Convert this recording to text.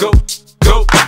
Go, go,